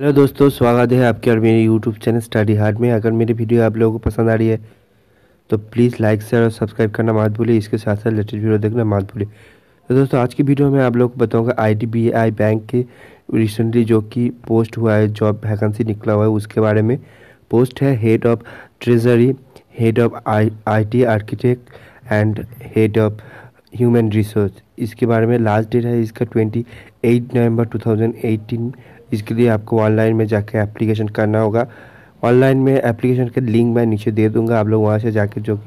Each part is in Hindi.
हेलो दोस्तों, स्वागत है आपके और मेरे यूट्यूब चैनल स्टडी हार्ड में। अगर मेरी वीडियो आप लोगों को पसंद आ रही है तो प्लीज़ लाइक शेयर और सब्सक्राइब करना मत भूलिए। इसके साथ साथ लेटेस्ट वीडियो देखना मत भूलिए। तो दोस्तों, आज की वीडियो में आप लोग को बताऊँगा आई बैंक के रिसेंटली जो कि पोस्ट हुआ है जॉब वैकेंसी निकला हुआ है, उसके बारे में। पोस्ट है head of treasury head of I T architect and head of human resource इसके बारे में लास्ट डेट है इसका ट्वेंटी एट नवंबर नवंबर 2018 इसके लिए आपको ऑनलाइन में जाके एप्लीकेशन करना होगा। ऑनलाइन में एप्लीकेशन का लिंक मैं नीचे दे दूँगा, आप लोग वहाँ से जाके जो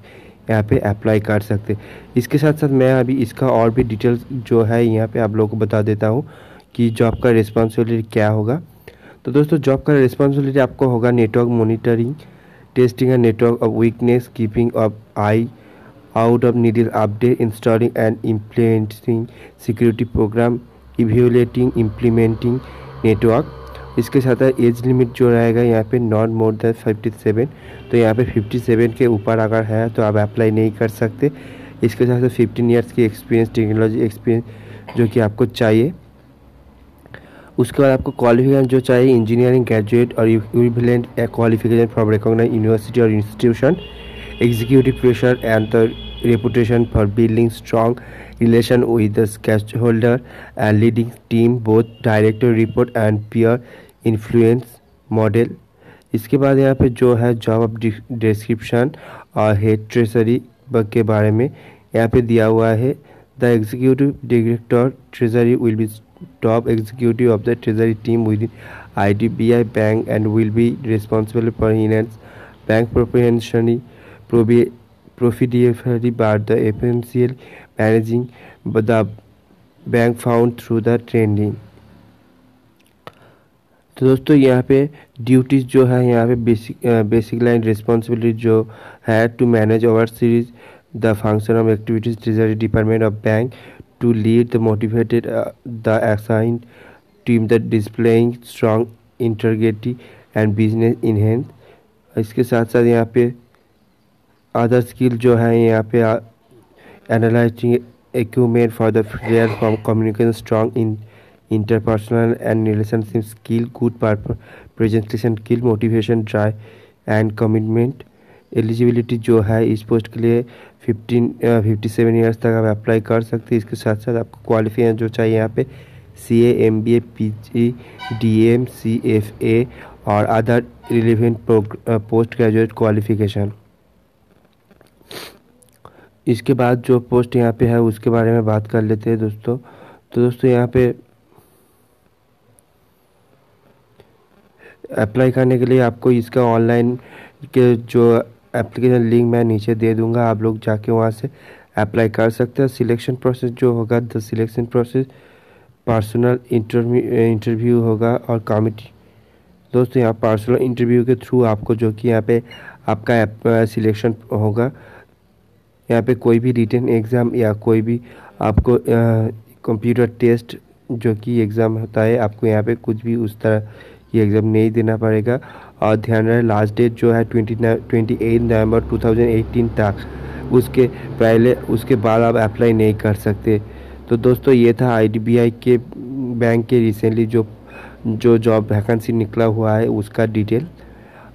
यहाँ पे अप्लाई कर सकते इसके साथ साथ मैं अभी इसका और भी डिटेल्स जो है यहाँ पे आप लोगों को बता देता हूँ कि जॉब का रिस्पॉन्सिबिलिटी क्या होगा। तो दोस्तों जॉब का रिस्पॉन्सिबिलिटी आपको होगा network monitoring testing and network of weakness keeping of eye out of needle update installing and implementing security program evaluating implementing network इसके साथ एज लिमिट जो रहेगा यहाँ पे not more than fifty seven तो यहाँ पे फिफ्टी सेवन के ऊपर अगर है तो आप अप्लाई नहीं कर सकते। इसके साथ फिफ्टीन ईयर्स की एक्सपीरियंस टेक्नोलॉजी एक्सपीरियंस जो कि आपको चाहिए। उसके बाद आपको क्वालिफिकेशन जो चाहिए इंजीनियरिंग ग्रेजुएट और क्वालिफिकेशन फ्रॉम रिकॉग्नाइज यूनिवर्सिटी और institution executive pressure and the reputation for building strong relation with the stakeholder and leading team, both director report and peer influence model. इसके बाद यहाँ पे जो है जॉब अप डिस्क्रिप्शन और हेड ट्रेजरी के बारे में यहाँ पे दिया हुआ है। The executive director treasury will be top executive of the treasury team with B I bank and will be responsible for in bank प्रोपेन्शनी profitably but the essential managing the bank found through the training तो दोस्तों, यहाँ पे ड्यूटीज़ जो है, यहाँ पे बेसिक बेसिक लाइन रिस्पॉन्सिबिलिटी जो है to manage over series the function of activities treasury department of bank to lead the motivated the assign team the displaying strong integrity and business enhance इसके साथ साथ यहाँ पे अदर स्किल जो है, यहाँ पे analysing equipment for the Frere from communication strong in interpersonal and relationship skill good presentation skill motivation drive and commitment eligibility जो है, इस पोस्ट के लिए फिफ्टीन फिफ्टी सेवन ईयर्स तक आप अप्लाई कर सकते हैं। इसके साथ साथ आपको क्वालिफिकेशन जो चाहिए यहाँ पे C M B A P G D M C F A और other relevant post graduate qualification इसके बाद जो पोस्ट यहाँ पे है, उसके बारे में बात कर लेते हैं दोस्तों। तो दोस्तों, यहाँ पे अप्लाई करने के लिए आपको इसका ऑनलाइन के जो एप्लीकेशन लिंक मैं नीचे दे दूँगा। आप लोग जाके वहाँ से अप्लाई कर सकते हैं। सिलेक्शन प्रोसेस जो होगा the selection process personal interview interview होगा और कमिटी दोस्तों, यहाँ पर्सनल इंटरव्यू के थ्रू आपको जो कि यहाँ पे आपका सिलेक्शन होगा। यहाँ पे कोई भी रिटर्न एग्ज़ाम या कोई भी आपको कंप्यूटर टेस्ट जो कि एग्ज़ाम होता है, आपको यहाँ पे कुछ भी उस तरह की एग्ज़ाम नहीं देना पड़ेगा। और ध्यान रहे लास्ट डेट जो है twenty twenty eight November two thousand eighteen तक, उसके पहले, उसके बाद आप अप्लाई नहीं कर सकते। तो दोस्तों, ये था आईडीबीआई के बैंक के रिसेंटली जो जो जॉब वैकेंसी निकला हुआ है, उसका डिटेल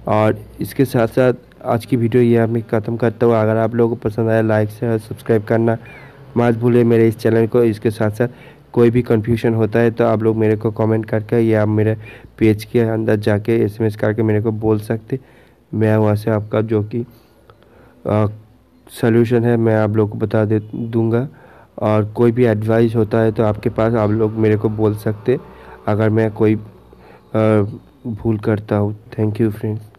और इसके साथ साथ आज की वीडियो ये मैं ख़त्म करता हूँ। अगर आप लोगों को पसंद आया लाइक शेयर सब्सक्राइब करना मत भूलें मेरे इस चैनल को। इसके साथ साथ कोई भी कन्फ्यूज़न होता है तो आप लोग मेरे को कमेंट करके या आप मेरे पेज के अंदर जाके एसएमएस करके मेरे को बोल सकते। मैं वहाँ से आपका जो कि सोल्यूशन है मैं आप लोग को बता दे दूँगा। और कोई भी एडवाइस होता है तो आपके पास आप लोग मेरे को बोल सकते। अगर मैं कोई आ, भूल करता हूँ। Thank you friends